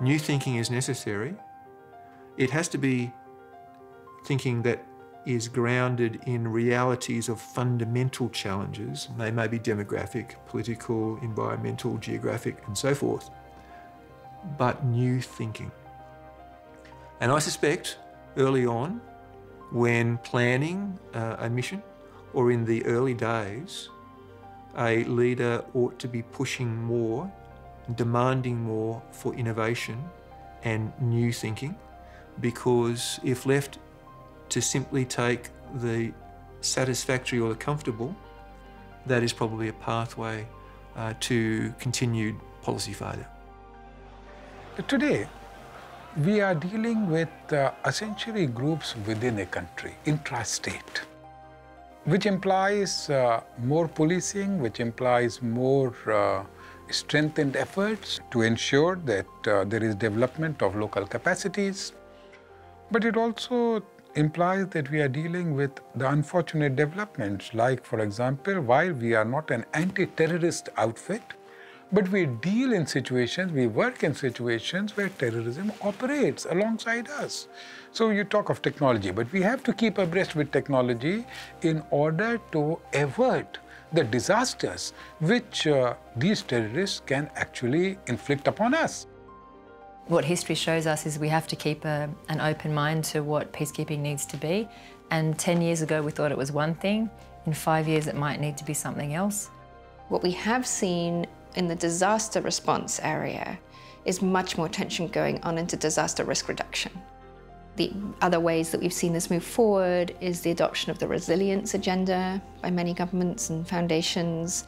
new thinking is necessary, it has to be thinking that is grounded in realities of fundamental challenges. They may be demographic, political, environmental, geographic, and so forth, but new thinking. And I suspect early on, when planning uh, a mission, or in the early days, a leader ought to be pushing more, demanding more for innovation and new thinking, because if left to simply take the satisfactory or the comfortable, that is probably a pathway uh, to continued policy failure. Today, we are dealing with uh, essentially groups within a country, intrastate, which implies uh, more policing, which implies more uh, strengthened efforts to ensure that uh, there is development of local capacities. But it also implies that we are dealing with the unfortunate developments, like, for example, while we are not an anti-terrorist outfit, but we deal in situations, we work in situations where terrorism operates alongside us. So you talk of technology, but we have to keep abreast with technology in order to avert the disasters which uh, these terrorists can actually inflict upon us. What history shows us is we have to keep a, an open mind to what peacekeeping needs to be. And 10 years ago, we thought it was one thing. In five years, it might need to be something else. What we have seen in the disaster response area is much more tension going on into disaster risk reduction. The other ways that we've seen this move forward is the adoption of the resilience agenda by many governments and foundations,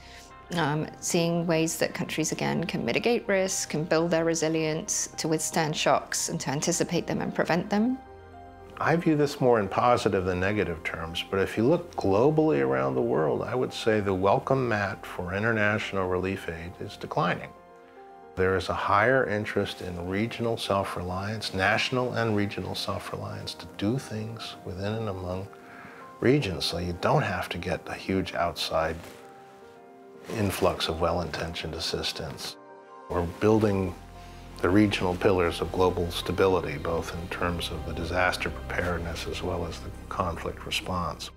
um, seeing ways that countries again can mitigate risk and build their resilience to withstand shocks and to anticipate them and prevent them. I view this more in positive than negative terms, but if you look globally around the world, I would say the welcome mat for international relief aid is declining. There is a higher interest in regional self-reliance, national and regional self-reliance, to do things within and among regions so you don't have to get a huge outside influx of well-intentioned assistance. We're building the regional pillars of global stability, both in terms of the disaster preparedness as well as the conflict response.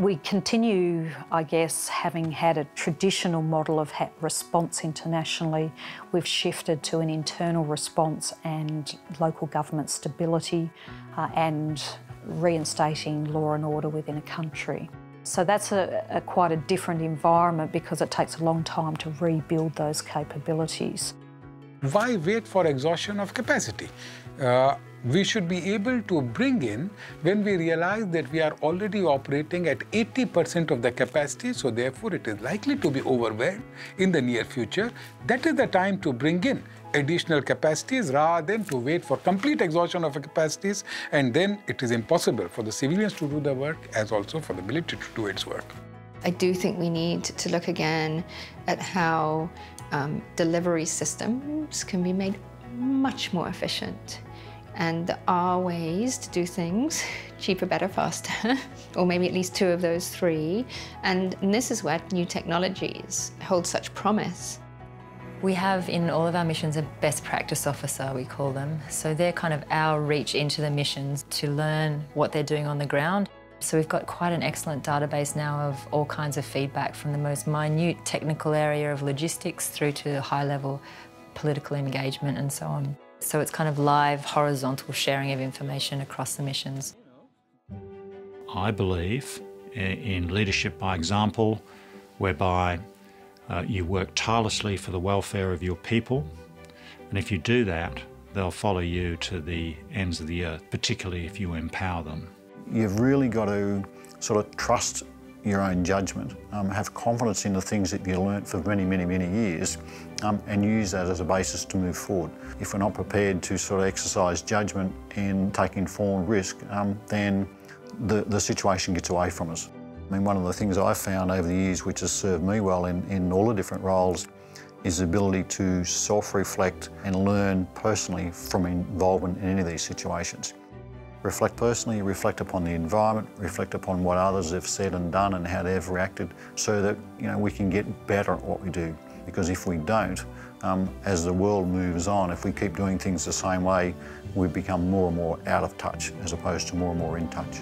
We continue, I guess, having had a traditional model of response internationally, we've shifted to an internal response and local government stability uh, and reinstating law and order within a country. So that's a, a, quite a different environment because it takes a long time to rebuild those capabilities. Why wait for exhaustion of capacity? Uh, we should be able to bring in when we realize that we are already operating at 80% of the capacity, so therefore it is likely to be overwhelmed in the near future. That is the time to bring in additional capacities rather than to wait for complete exhaustion of capacities and then it is impossible for the civilians to do the work as also for the military to do its work. I do think we need to look again at how um, delivery systems can be made much more efficient. And there are ways to do things cheaper, better, faster, or maybe at least two of those three. And this is where new technologies hold such promise. We have in all of our missions a best practice officer, we call them. So they're kind of our reach into the missions to learn what they're doing on the ground. So we've got quite an excellent database now of all kinds of feedback from the most minute technical area of logistics through to high level political engagement and so on. So it's kind of live, horizontal sharing of information across the missions. I believe in leadership by example, whereby uh, you work tirelessly for the welfare of your people, and if you do that, they'll follow you to the ends of the earth, particularly if you empower them. You've really got to sort of trust your own judgment, um, have confidence in the things that you learnt for many, many, many years, um, and use that as a basis to move forward. If we're not prepared to sort of exercise judgment and take informed risk, um, then the, the situation gets away from us. I mean, one of the things I've found over the years which has served me well in, in all the different roles is the ability to self-reflect and learn personally from involvement in any of these situations. Reflect personally, reflect upon the environment, reflect upon what others have said and done and how they've reacted so that you know, we can get better at what we do. Because if we don't, um, as the world moves on, if we keep doing things the same way, we become more and more out of touch as opposed to more and more in touch.